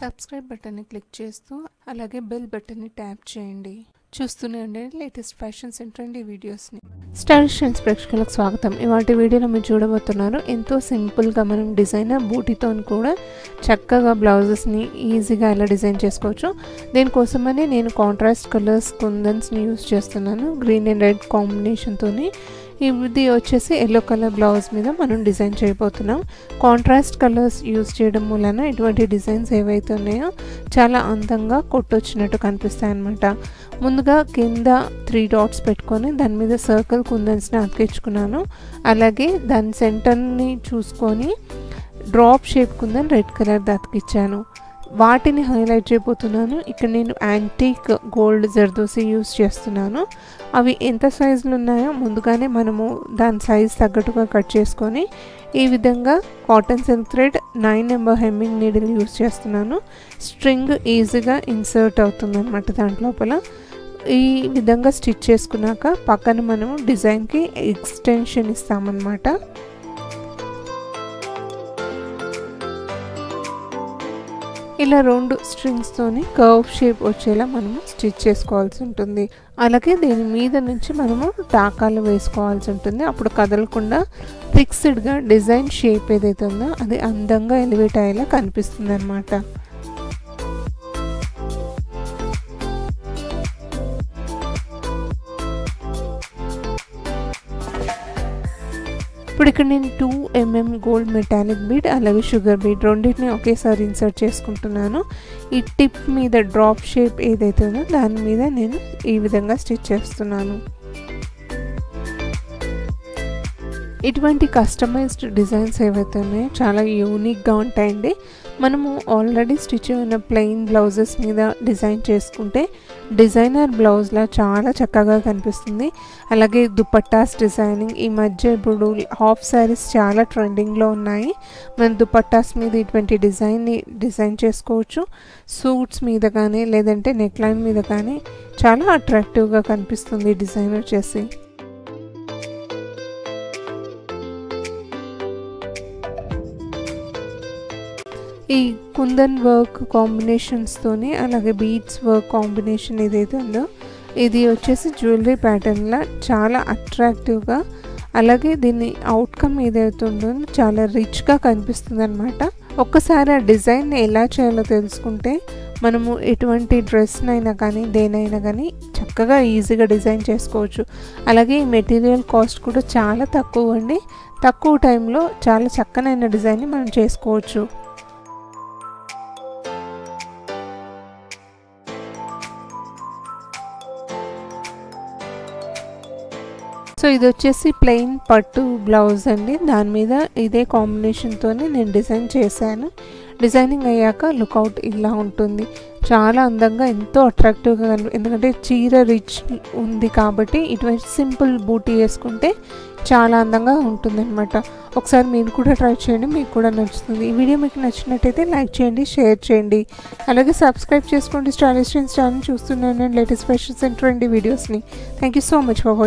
Subscribe బటన్ని click చేస్తూ అలాగే బెల్ బటన్ని ట్యాప్ చేయండి. చూస్తూనే ఉండండి లేటెస్ట్ ఫ్యాషన్స్ అండ్ ట్రెండీ వీడియోస్ని. స్టైలిష్ ట్రెండ్స్ ప్రేక్షకులకు స్వాగతం. ఇవాటి వీడియోలో మీరు చూడబోతున్నారు ఎంతో సింపుల్గా మనం డిజైనర్ బూటీతో కూడా చక్కగా బ్లౌజెస్ని ఈజీగా ఎలా డిజైన్ చేసుకోవచ్చు. దీనికోసమని నేను కాంట్రాస్ట్ కలర్స్ కుందన్స్ని యూస్ చేస్తున్నాను. గ్రీన్ అండ్ రెడ్ కాంబినేషన్తోని ఇది వచ్చేసి ఎల్లో కలర్ బ్లౌజ్ మీద మనం డిజైన్ చేయబోతున్నాం. కాంట్రాస్ట్ కలర్స్ యూస్ చేయడం వలన ఇటువంటి డిజైన్స్ ఏవైతే ఉన్నాయో చాలా అందంగా కొట్టొచ్చినట్టు కనిపిస్తాయి అనమాట ముందుగా కింద త్రీ డాట్స్ పెట్టుకొని దాని మీద సర్కిల్ కుందన్స్ని అతికించుకున్నాను. అలాగే దాని సెంటర్ని చూసుకొని డ్రాప్ షేప్ కుందని రెడ్ కలర్ అతికిచ్చాను. వాటిని హైలైట్ చేయబోతున్నాను. ఇక్కడ నేను యాంటీక్ గోల్డ్ జర్దోసి యూస్ చేస్తున్నాను. అవి ఎంత సైజులు ఉన్నాయో ముందుగానే మనము దాని సైజ్ తగ్గట్టుగా కట్ చేసుకొని ఈ విధంగా cotton silk thread nine number hemming needle use చేస్తున్నాను. స్ట్రింగ్ ఈజీగా ఇన్సర్ట్ అవుతుంది అనమాట దాంట్లోపల. ఈ విధంగా స్టిచ్ చేసుకున్నాక పక్కన మనము డిజైన్కి ఎక్స్టెన్షన్ ఇస్తామన్నమాట. ఇలా రెండు స్ట్రింగ్స్తోని కర్వ్ షేప్ వచ్చేలా మనము స్టిచ్ చేసుకోవాల్సి ఉంటుంది. అలాగే దీని మీద నుంచి మనము టాకాలు వేసుకోవాల్సి ఉంటుంది. అప్పుడు కదలకుండా ఫిక్స్డ్గా డిజైన్ షేప్ ఏదైతే ఉందో అది అందంగా ఎలివేట్ అయ్యేలా కనిపిస్తుంది అనమాట ఇప్పుడు ఇక్కడ నేను two mm gold metallic bead అలాగే షుగర్ బీడ్ రెండింటిని ఒకేసారి ఇన్సర్ట్ చేసుకుంటున్నాను. ఈ టిప్ మీద డ్రాప్ షేప్ ఏదైతే ఉందో దాని మీద నేను ఈ విధంగా స్టిచ్ చేస్తున్నాను. ఇటువంటి కస్టమైజ్డ్ డిజైన్స్ ఏవైతే ఉన్నాయో చాలా యూనిక్గా ఉంటాయండి. మనము ఆల్రెడీ స్టిచ్ అయిన ప్లెయిన్ బ్లౌజెస్ మీద డిజైన్ చేసుకుంటే డిజైనర్ బ్లౌజ్లా చాలా చక్కగా కనిపిస్తుంది. అలాగే దుపట్టాస్ డిజైనింగ్ ఈ మధ్య ఇప్పుడు హాఫ్ శారీస్ చాలా ట్రెండింగ్లో ఉన్నాయి. మనం దుపట్టాస్ మీద ఇటువంటి డిజైన్ని డిజైన్ చేసుకోవచ్చు. సూట్స్ మీద కానీ లేదంటే నెక్లైన్ మీద కానీ చాలా అట్రాక్టివ్గా కనిపిస్తుంది డిజైన్ వచ్చేసి ఈ కుందన్ వర్క్ కాంబినేషన్స్తోని అలాగే బీడ్స్ వర్క్ కాంబినేషన్ ఏదైతే ఉందో ఇది వచ్చేసి జ్యువెలరీ ప్యాటర్న్లా చాలా అట్రాక్టివ్గా అలాగే దీని అవుట్కమ్ ఏదైతే ఉందో చాలా రిచ్గా కనిపిస్తుంది అనమాట ఒక్కసారి ఆ డిజైన్ని ఎలా చేయాలో తెలుసుకుంటే మనము ఎటువంటి డ్రెస్నైనా కానీ దేనైనా కానీ చక్కగా ఈజీగా డిజైన్ చేసుకోవచ్చు. అలాగే ఈ మెటీరియల్ కాస్ట్ కూడా చాలా తక్కువ అండి. తక్కువ టైంలో చాలా చక్కనైన డిజైన్ని మనం చేసుకోవచ్చు. సో ఇది వచ్చేసి ప్లెయిన్ పట్టు బ్లౌజ్ అండి. దాని మీద ఇదే కాంబినేషన్తోనే నేను డిజైన్ చేశాను. డిజైనింగ్ అయ్యాక లుకౌట్ ఇలా ఉంటుంది. చాలా అందంగా ఎంతో అట్రాక్టివ్గా కనిపి ఎందుకంటే చీర రిచ్ ఉంది కాబట్టి ఇటువంటి సింపుల్ బూటీ వేసుకుంటే చాలా అందంగా ఉంటుందన్నమాట. ఒకసారి మీరు కూడా ట్రై చేయండి మీకు కూడా నచ్చుతుంది. ఈ వీడియో మీకు నచ్చినట్టయితే లైక్ చేయండి షేర్ చేయండి. అలాగే సబ్స్క్రైబ్ చేసుకోండి స్టాలిష్ ఛానల్ చూస్తున్నాను లేటెస్ట్ ఫ్యాషన్స్ అండ్ ట్రెండీ వీడియోస్ని thank you so much for